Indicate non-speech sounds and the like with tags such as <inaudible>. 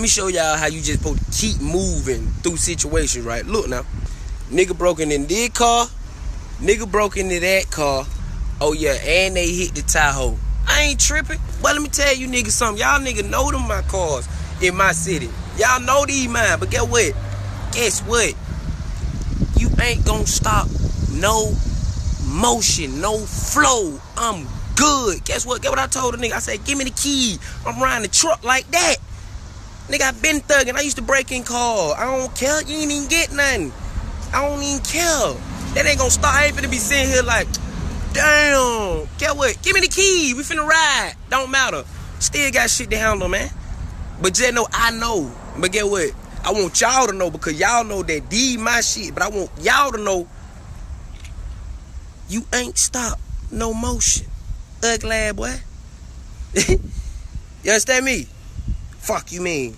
Let me show y'all how you just supposed to keep moving through situations, right? Look now. Nigga broken in this car. Nigga broke into that car. Oh yeah, and they hit the Tahoe. I ain't tripping. But let me tell you niggas something. Y'all nigga know them my cars in my city. Y'all know these mine. But guess what? Guess what? You ain't gonna stop no motion, no flow. I'm good. Guess what? Guess what I told the nigga? I said, give me the key. I'm riding the truck like that. Nigga, I been thugging. I used to break in cars. I don't care. You ain't even get nothing. I don't even care. That ain't gonna stop. I ain't finna be sitting here like, damn. Get what? Give me the key. We finna ride. Don't matter. Still got shit to handle, man. But just know I know. But get what? I want y'all to know because y'all know that D my shit. But I want y'all to know you ain't stop no motion. Ugly boy. <laughs> you understand me? Fuck you mean?